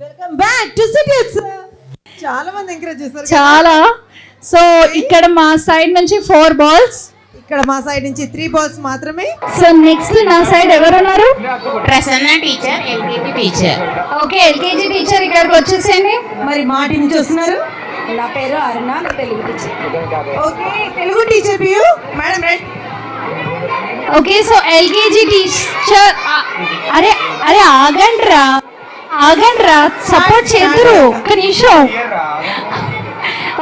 Welcome back to cities చాలా మంది encourage చేశారు. చాలా. సో ఇక్కడ మా సైడ్ నుంచి ఫోర్ బాల్స్ ఇక్కడ మా సైడ్ నుంచి త్రీ బాల్స్ మాత్రమే. సో నెక్స్ట్ నా సైడ్ ఎవరున్నారు? Prasanna teacher LKG teacher okay LKG teacher ఇక్కడికి వచ్చేసేయండి. మరి మా టీం నుంచి వస్తున్నారు నా పేరు Aruna Telugu teacher okay Telugu teacher Piu madam right okay so LKG teacher అరే అరే ఆగండ్రా సపోర్ట్ చేద్దరు ఒక్క నిమిషం.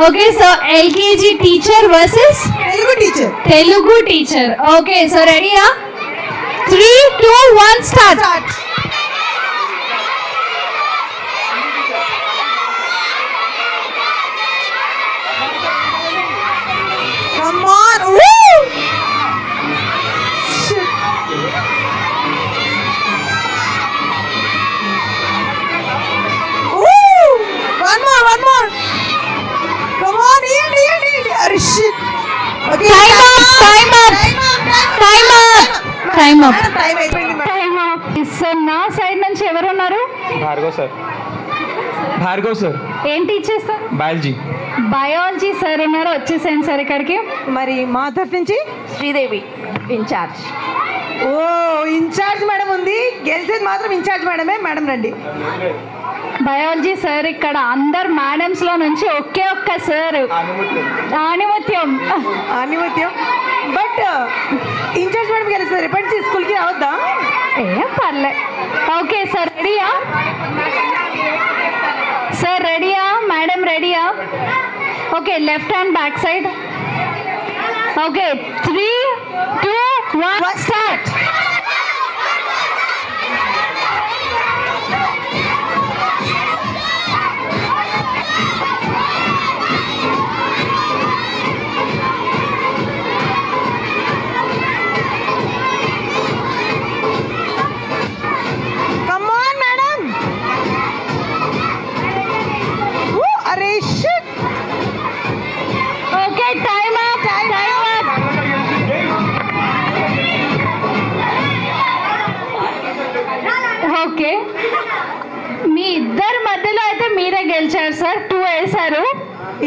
Okay so LKG teacher versus Telugu teacher Telugu teacher okay so రెడీయా three two one start Time up. Madam, time అయిపోయింది madam. So నా side నుంచి ఎవరున్నారు? భార్గవ్ సార్. భార్గవ్ సార్. ఏం teacher sir? Biology biology sir ఉన్నారు. వచ్చేసాను సార్ ఇక్కడికి. మరి మా తరఫు నుంచి శ్రీదేవి ఇన్ఛార్జ్ ఓ ఇన్ఛార్జ్ మేడం ఉంది. గెలిచేది మాత్రం ఇన్ఛార్జ్ మేడమే. మేడం రండి. బయాలజీ సార్ ఇక్కడ అందరు మేడమ్స్లో నుంచి ఒకే ఒక్క సార్. ఆనిమత్యం. ఆనిమత్యం. బట్ ఇన్ఛార్జ్ మేడం గెలుస్తారు రేపటి నుంచి స్కూల్కి రావద్దా ఏం పర్లే. ఓకే సార్ రెడీయా సార్ రెడీయా మేడం రెడీయా okay left hand back side okay three two one start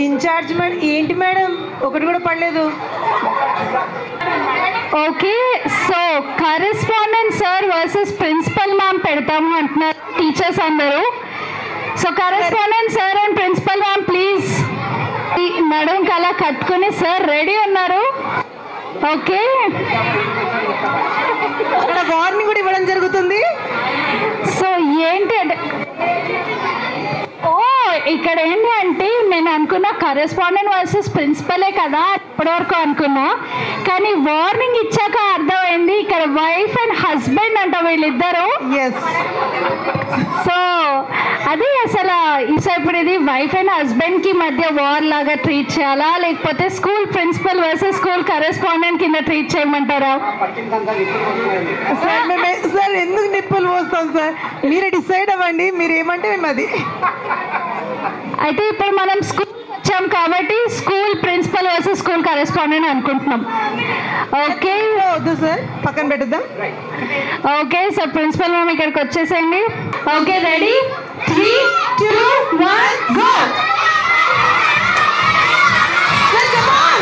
incharge madam ఏంటి మేడం? ఒకటి కూడా పడలేదు. Okay so correspondent sir versus principal ma'am పెడతాము అంటున్నారు టీచర్స్ అందరూ. So correspondent sir and principal ma'am please నడుం కలా కట్టుకుని సార్ రెడీ ఉన్నారు. ఓకే అక్కడ వార్నింగ్ కూడా ఇవ్వడం జరుగుతుంది. సో ఏంటి అంటే ఓ ఇక్కడ ఏంటి అంటే నేను అనుకున్న కరెస్పాండెంట్ వర్సెస్ ప్రిన్సిపలే కదా ఇప్పటివరకు అనుకున్నా. కానీ వార్నింగ్ ఇచ్చాక అర్థమైంది ఇక్కడ వైఫ్ అండ్ హస్బెండ్ అంట వీళ్ళిద్దరు. సో అది అసలు ఇప్పుడు ఇది వైఫ్ అండ్ హస్బెండ్కి మధ్య వార్ లాగా ట్రీట్ చేయాలా లేకపోతే school principal versus school correspondent కింద ట్రీట్ చేయమంటారా? సార్ ఎందుకు నిప్పులు పోస్తాం సార్ మీరే డిసైడ్ అవ్వండి మీరు ఏమంటే మేము అది. అయితే ఇప్పుడు మనం స్కూల్ వచ్చాం కాబట్టి school principal versus school correspondent అనుకుంటున్నాం. ఓకే. వద్దు సార్ పక్కన పెట్టేద్దాం. ఓకే సో ప్రిన్సిపల్ మ్యామ్ ఇక్కడికి వచ్చేసేయండి. Okay ready? Three two one go Sir, come on!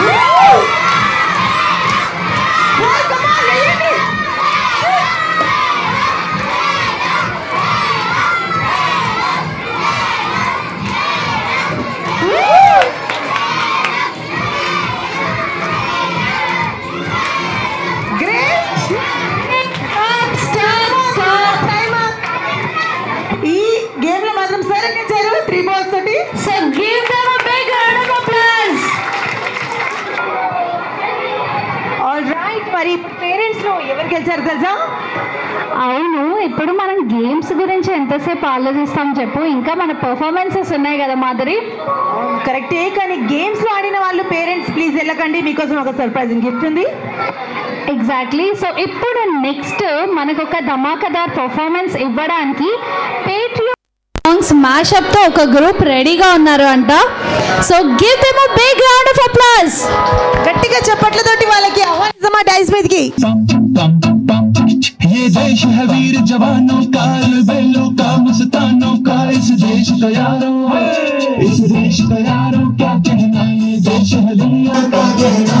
Woo! Sir, come on, వేయండి. Woo! Great! Time up. ఈ గేమ్లో మాత్రం సార్ ఎక్కించారు త్రీ బాల్స్ తోటి so give them a big round of applause all right మరి పేరెంట్స్లో ఎవరు గెలిచారు తెలుసా అవును ఇప్పుడు మనం గేమ్స్ గురించి ఎంతసేపు ఆలోచిస్తాం చెప్పు. ఇంకా మన పర్ఫార్మెన్సెస్ ఉన్నాయి కదా మాధురి? కరెక్టే కానీ గేమ్స్లో ఆడిన వాళ్ళు పేరెంట్స్ ప్లీజ్ వెళ్ళకండి. మీకోసం ఒక సర్ప్రైజింగ్ గిఫ్ట్ ఉంది. ఎగ్జాక్ట్లీ సో ఇప్పుడు నెక్స్ట్ మనకు ఒక ధమాకదార్ పర్ఫార్మెన్స్ ఇవ్వడానికి పేట్రియో సాంగ్స్ మ్యాషప్తో ఒక గ్రూప్ రెడీగా ఉన్నారు అంట. So give them a big round of applause గట్టిగా చప్పట్లతోటి వాళ్ళకి ఆహ్వానించమా డైస్ మీదకి? ये देश है वीर जवानों का बेलों का मुस्तानों का, इस देश का यारो इस देश का यारो क्या कहना, ये देश है दुनिया का कहना।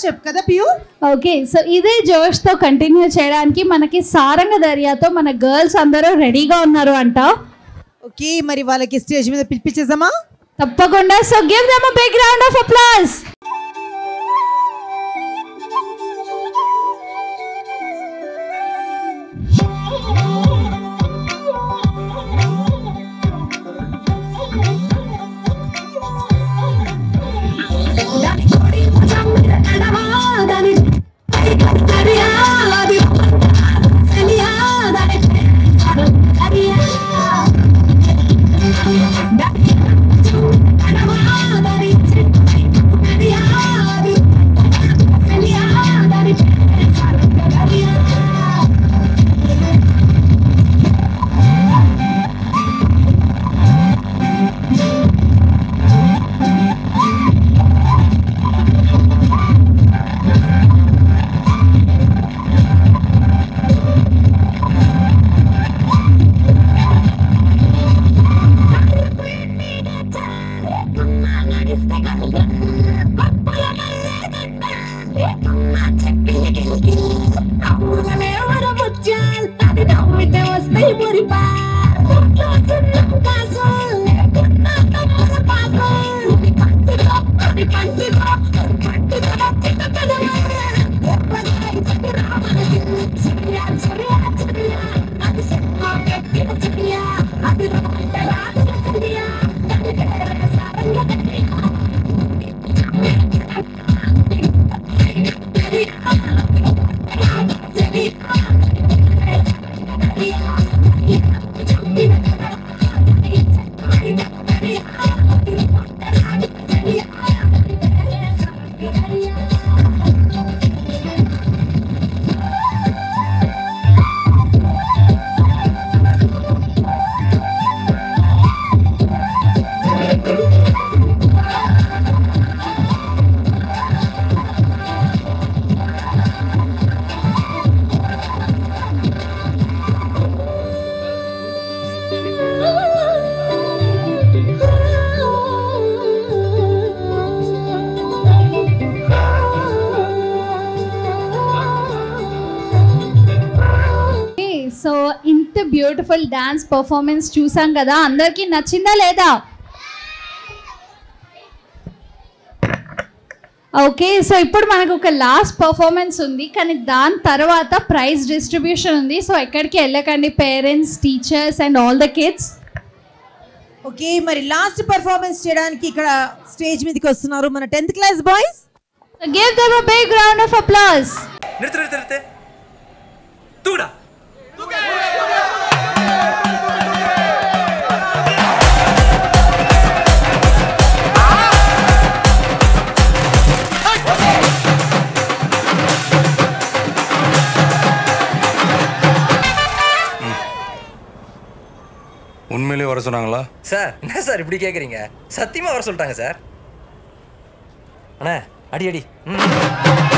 మ్యాషప్ కదా పియూ ఓకే సో ఇదే జోష్తో కంటిన్యూ చేయడానికి మనకి సారంగ దర్యాతో మన గర్ల్స్ అందరూ రెడీగా ఉన్నారు అంట. ఓకే మరి వాళ్ళకి స్టేజ్ మీద పిలిపించేద్దామా తప్పకుండా so give them big round of applause Happy. Beautiful dance performance చూసాం కదా. అందరికీ నచ్చిందా లేదా? ఓకే సో ఇప్పుడు మనకు ఒక లాస్ట్ పర్ఫార్మెన్స్ ఉంది. కానీ దాని తర్వాత ప్రైజ్ డిస్ట్రిబ్యూషన్ ఉంది. సో ఎక్కడికి వెళ్ళకండి parents teachers and all the kids okay మరి లాస్ట్ పర్ఫార్మెన్స్ చేయడానికి ఇక్కడ స్టేజ్ మీదకి వస్తున్నారు మన tenth class boys give them a big round of applause నిరుతు నిరుతు నిరుతు తూడా తూడా உண்மையிலேயே வர சொன்னாங்களா? சார் என்ன சார் இப்படி கேட்குறீங்க சத்தியமாக வர சொல்லிட்டாங்க சார். அண்ணா அடி அடி. ம்.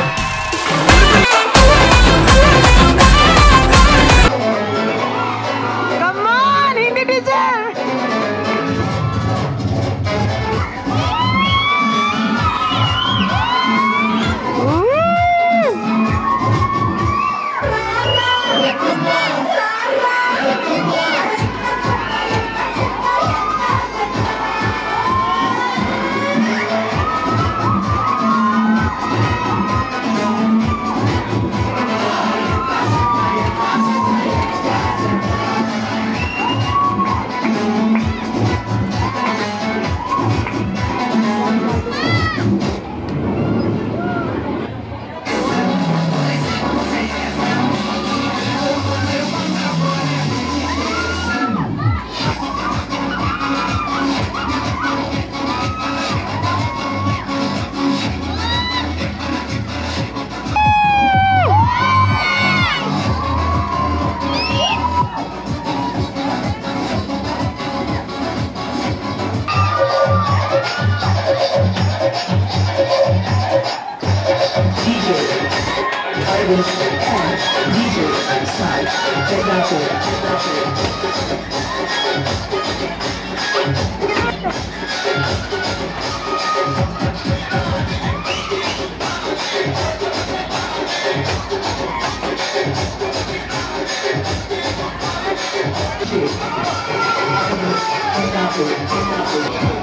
ハハハハ!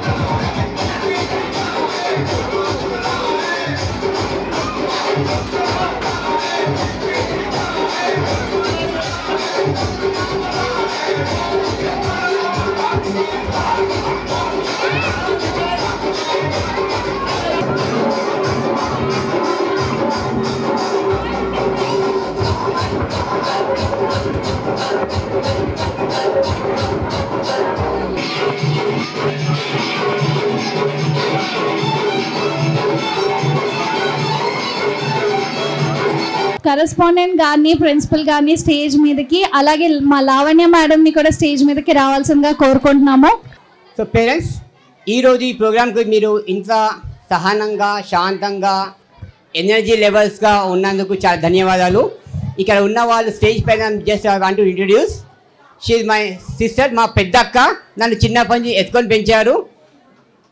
కరెస్పాండెంట్ గారిని ప్రిన్సిపల్ గారిని స్టేజ్ మీదకి అలాగే మా లావణ్య మేడంని కూడా స్టేజ్ మీదకి రావాల్సిందిగా కోరుకుంటున్నాము. సో పేరెంట్స్ ఈరోజు ఈ ప్రోగ్రాంకి మీరు ఇంత సహనంగా శాంతంగా ఎనర్జీ లెవెల్స్గా ఉన్నందుకు చాలా ధన్యవాదాలు. ఇక్కడ ఉన్న వాళ్ళు స్టేజ్ పైన just I want introduce she my sister మా పెద్దక్క. నన్ను చిన్నప్పటి నుంచి ఎత్తుకొని పెంచారు.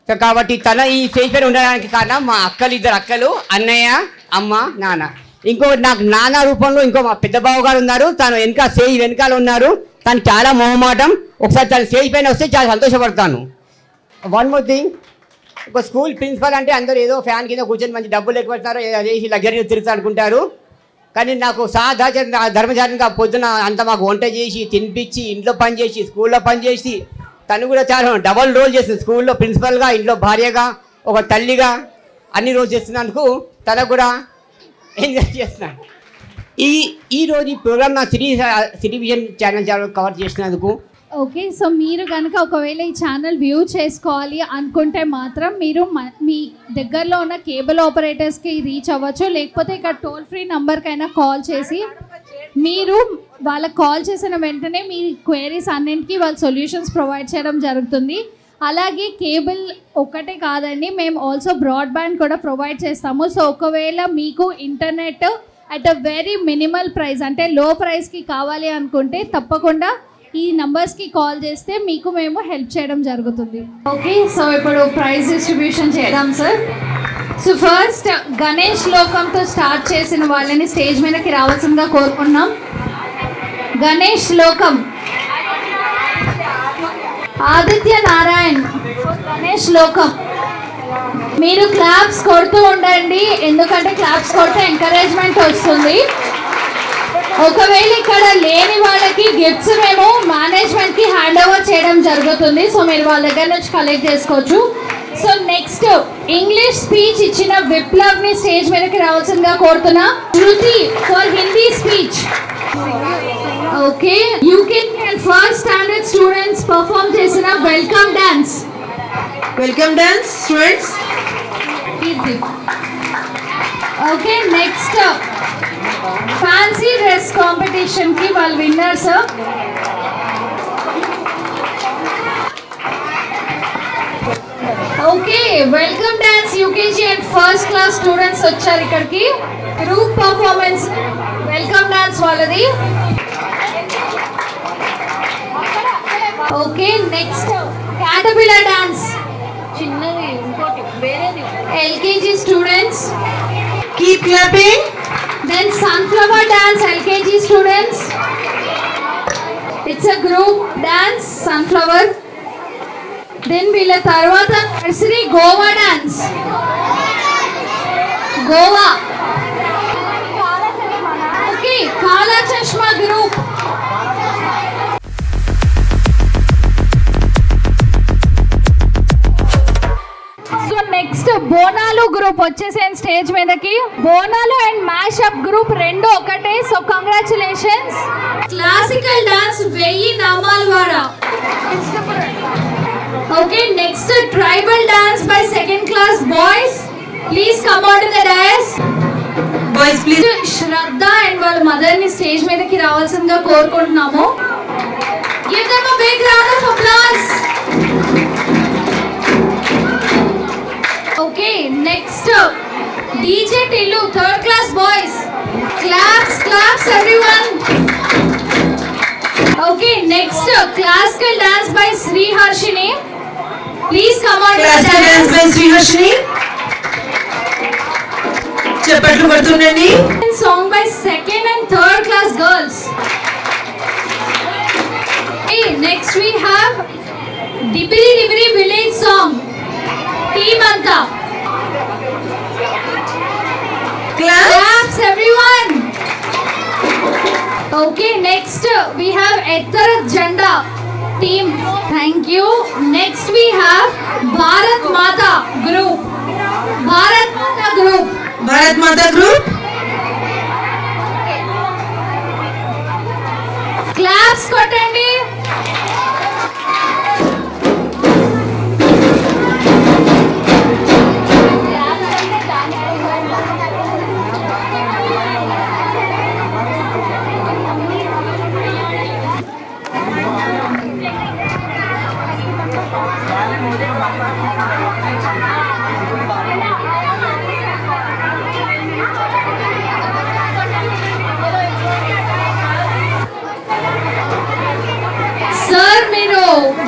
సో కాబట్టి తన ఈ స్టేజ్ పైన ఉండడానికి కారణం మా అక్కలు ఇద్దరు అక్కలు అన్నయ్య అమ్మ నాన్న. ఇంకో నాకు నాన్న రూపంలో ఇంకో మా పెద్ద బావ గారు ఉన్నారు. తను వెనక సేయి వెనకాల ఉన్నారు. తను చాలా మొహమాటం. ఒకసారి తన స్టేజ్ పైన వస్తే చాలా సంతోషపడతాను. వన్ మోర్ థింగ్ ఒక స్కూల్ ప్రిన్సిపల్ అంటే అందరూ ఏదో ఫ్యాన్ కింద కూర్చొని మంచి డబ్బులు ఎక్కువ పెడతారు చేసి లగ్జరీ తిరుగుతా అనుకుంటారు కానీ నాకు సాధాచరణ ధర్మచారంగా పొద్దున అంత మాకు వంట చేసి తినిపించి ఇంట్లో పని చేసి స్కూల్లో పని చేసి తను కూడా చాలా డబల్ రోల్ చేస్తుంది స్కూల్లో ప్రిన్సిపల్గా ఇంట్లో భార్యగా ఒక తల్లిగా అన్ని రోజు చేస్తున్నందుకు తనకు కూడా ఎంజాయ్ ఈ ఈ రోజు ఈ ప్రోగ్రామ్ నా city city channel channel cover చేసినందుకు. ఓకే సో మీరు కనుక ఒకవేళ ఈ ఛానల్ వ్యూ చేసుకోవాలి అనుకుంటే మాత్రం మీరు మ- మీ దగ్గరలో ఉన్న కేబుల్ ఆపరేటర్స్కి రీచ్ అవ్వచ్చు. లేకపోతే ఇక్కడ టోల్ ఫ్రీ నెంబర్కైనా కాల్ చేసి మీరు వాళ్ళకి కాల్ చేసిన వెంటనే మీ క్వైరీస్ అన్నింటికి వాళ్ళు సొల్యూషన్స్ ప్రొవైడ్ చేయడం జరుగుతుంది. అలాగే కేబుల్ ఒక్కటే కాదండి మేము ఆల్సో బ్రాడ్బ్యాండ్ కూడా ప్రొవైడ్ చేస్తాము. సో ఒకవేళ మీకు internet at a very minimal price అంటే లో ప్రైస్కి కావాలి అనుకుంటే తప్పకుండా ఈ నంబర్స్కి కాల్ చేస్తే మీకు మేము హెల్ప్ చేయడం జరుగుతుంది. ఓకే సో ఇప్పుడు ప్రైజ్ డిస్ట్రిబ్యూషన్ చేద్దాం సార్ సో ఫస్ట్ గణేష్ లోకంతో స్టార్ట్ చేసిన వాళ్ళని స్టేజ్ మీదకి రావాల్సిందిగా కోరుకున్నాం గణేష్ లోకం ఆదిత్య నారాయణ్ గణేష్ లోకం. మీరు క్లాప్స్ కొడుతూ ఉండండి ఎందుకంటే క్లాప్స్ కొడితే ఎంకరేజ్మెంట్ వస్తుంది. ఒకవేళ ఇక్కడ లేని వాళ్ళకి గిఫ్ట్స్ మేము మేనేజ్మెంట్కి హ్యాండ్ ఓవర్ చేయడం జరుగుతుంది. సో మీరు వాళ్ళ దగ్గర నుంచి కలెక్ట్ చేసుకోవచ్చు. సో నెక్స్ట్ ఇంగ్లీష్ స్పీచ్ ఇచ్చిన విప్లవ్ని స్టేజ్ మీదకి రావాల్సిందిగా కోరుతున్నా. Shruti for Hindi speech okay UK first standard students perform చేసిన welcome dance welcome dance students okay next fancy dress కాంపిటీషన్కి వాళ్ళు winners okay welcome dance UKG and first class students వచ్చారు ఇక్కడికి group performance welcome dance వాళ్ళది okay next caterpillar dance చిన్నది ఇంకోటి వేరేది LKG students keep clapping Then sunflower dance LKG students. It's a group dance sunflower. Then వీళ్ళ తర్వాత nursery Goa dance Goa. Next Bonalu group వచ్చేసాను stage మీదకి. Bonalu and mash up group రెండు ఒకటే. So congratulations classical dance వెయ్యి నామాలు వాడ. Okay next tribal dance by second class boys please come out the dais boys please Shraddha and వాళ్ళ మదర్ని stage మీదకి రావాల్సిందిగా కోరుకుంటున్నాము. Give them a big round of applause DJ Tillu, third class boys. Claps, claps everyone. Okay, next uh, classical dance by Sri Harshini. Please come on. Classical dance. dance by Sri Harshini. Chapatlu Song by second and third class girls. Hey, next we have Dipiri Dipiri village song. Team Anta. Claps. Claps, everyone. Okay, next we have Ettarat Janda team. Thank you. Next we have Bharat Mata group. Bharat Mata group. Bharat Mata group. Claps, Kotandi.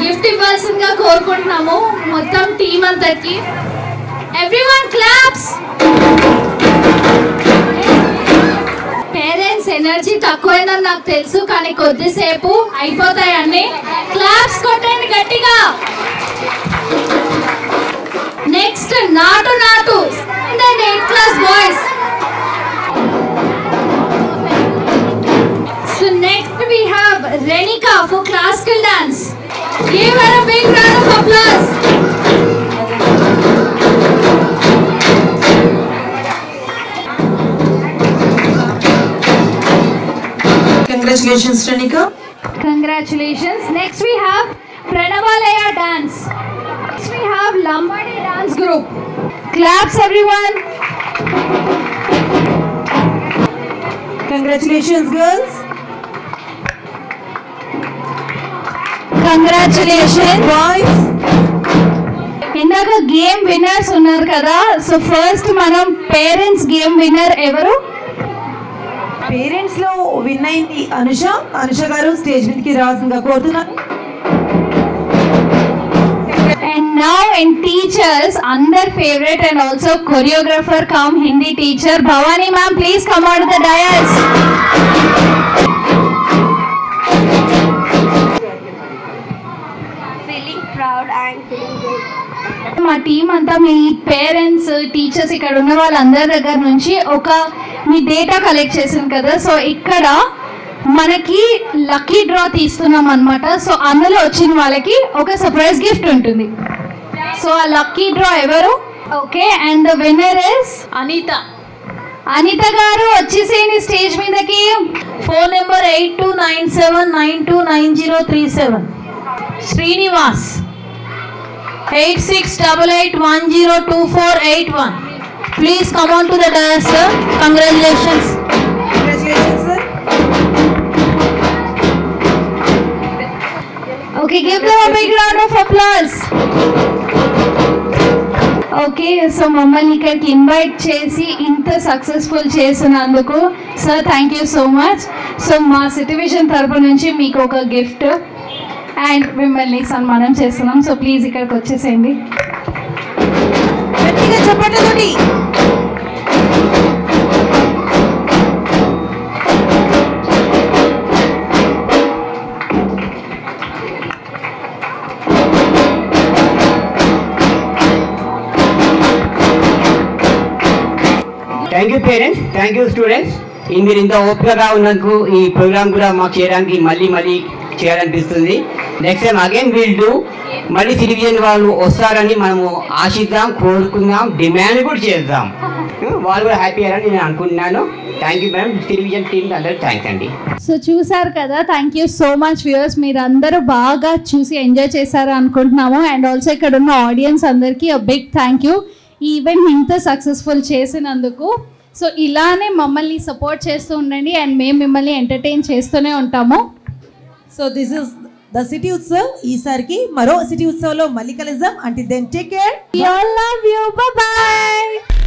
Gift ఇవ్వాల్సిందిగా కోరుకుంటున్నాము. మొత్తం team అంతకి. Everyone claps parents energy తక్కువైందని నాకు తెలుసు కానీ కొద్దిసేపు అయిపోతాయి అన్ని. క్లాప్స్ కొట్టండి గట్టిగా. Next Naatu Naatu. Eight class boys So next we have Renika for classical dance. Give her a big round of applause. Congratulations, Tanika. Congratulations. Next we have Pranavalaya dance. Next we have Lambadi dance group. Claps everyone. Congratulations girls. Congratulations. Boys ఇందాక game winners ఉన్నారు కదా so first మనం parents game winner ఎవరు పేరెంట్స్లో win అయింది అనుష అనుష గారు stage మీదకి రావాల్సిందిగా కోరుతున్నాను And now in teachers, under favorite and also choreographer come Hindi teacher Bhavani ma'am, please come out of the మా టీం అంతా మీ పేరెంట్స్ టీచర్స్ ఇక్కడ ఉన్న వాళ్ళందరి దగ్గర నుంచి ఒక మీ డేటా కలెక్ట్ చేసింది కదా. సో ఇక్కడ మనకి లక్కీ డ్రా తీస్తున్నాం అనమాట సో అందులో వచ్చిన వాళ్ళకి ఒక సర్ప్రైజ్ గిఫ్ట్ ఉంటుంది. సో ఆ లక్కీ డ్రా ఎవరు? Okay and the winner is Anitha. Anitha గారు వచ్చేసేయండి స్టేజ్ మీదకి. Phone number eight two nine seven nine two nine zero three seven Srinivas. Eight six double eight one zero two four eight one please come on to the dais sir congratulations. Okay give them a big round of applause okay so మమ్మల్ని ఇక్కడికి invite చేసి ఇంత successful చేసినందుకు sir thank you so much so మా City Vision తరపు నుంచి మీకు ఒక గిఫ్ట్ అండ్ మిమ్మల్ని సన్మానం చేస్తున్నాం. సో ప్లీజ్ ఇక్కడికి వచ్చేసేయండి. గట్టిగా thank you parents thank you students మీరు ఇంత ఓపికగా ఉన్నందుకు ఈ ప్రోగ్రామ్ కూడా మాకు చేయడానికి మళ్ళీ మళ్ళీ చేయాలనిపిస్తుంది. నెక్స్ట్ టైం అగైన్ డూ మళ్ళీ సిటిజన్ వాళ్ళు వస్తారని మనము ఆశిద్దాం కోరుకుందాం డిమాండ్ కూడా చేద్దాం. వాళ్ళు కూడా హ్యాపీ అయ్యారని నేను అనుకుంటున్నాను. Thank you madam television team అందరూ థ్యాంక్స్ అండి. సో చూసారు కదా thank you so much viewers మీరు అందరూ బాగా చూసి ఎంజాయ్ చేశారు అనుకుంటున్నాము. అండ్ ఆల్సో ఇక్కడ ఉన్న ఆడియన్స్ అందరికీ అ బిగ్ థ్యాంక్ యూ ఈ ఈవెంట్ ఇంత సక్సెస్ఫుల్ చేసినందుకు. సో ఇలానే మమ్మల్ని సపోర్ట్ చేస్తూ ఉండండి. అండ్ మేము మిమ్మల్ని ఎంటర్టైన్ చేస్తూనే ఉంటాము. So this is the city Utsav ఈసారికి మరో సిటీ ఉత్సవ్లో మళ్ళీ కలుద్దాం అంటే then take care you all love